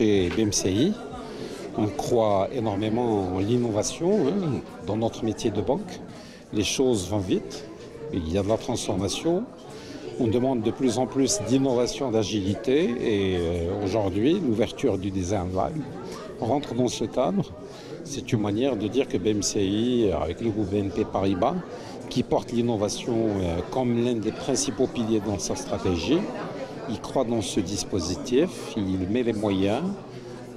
BMCI. On croit énormément en l'innovation hein, dans notre métier de banque. Les choses vont vite, il y a de la transformation. On demande de plus en plus d'innovation, d'agilité et euh, aujourd'hui, l'ouverture du design lab rentre dans ce cadre. C'est une manière de dire que BMCI, avec le groupe BNP Paribas, qui porte l'innovation euh, comme l'un des principaux piliers dans sa stratégie, il croit dans ce dispositif, il met les moyens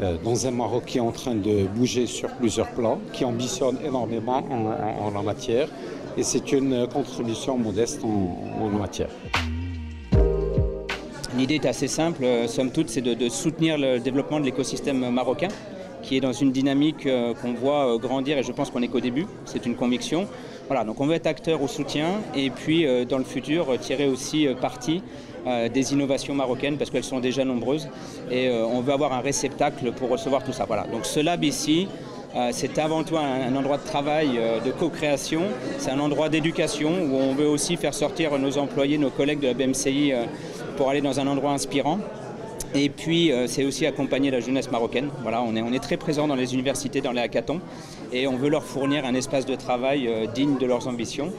euh, dans un Maroc qui est en train de bouger sur plusieurs plans, qui ambitionne énormément en, la matière, et c'est une contribution modeste en, en matière. L'idée est assez simple, euh, somme toute, c'est de, soutenir le développement de l'écosystème marocain qui est dans une dynamique euh, qu'on voit grandir et je pense qu'on est qu'au début, c'est une conviction. Voilà, donc on veut être acteur au soutien et puis dans le futur tirer aussi parti euh, des innovations marocaines parce qu'elles sont déjà nombreuses et euh, on veut avoir un réceptacle pour recevoir tout ça. Voilà. Donc ce lab ici, euh, c'est avant tout un, endroit de travail, de co-création, c'est un endroit d'éducation où on veut aussi faire sortir nos employés, nos collègues de la BMCI pour aller dans un endroit inspirant. Et puis, c'est aussi accompagner la jeunesse marocaine. Voilà, on est, on est très présent dans les universités, dans les hackathons, et on veut leur fournir un espace de travail digne de leurs ambitions.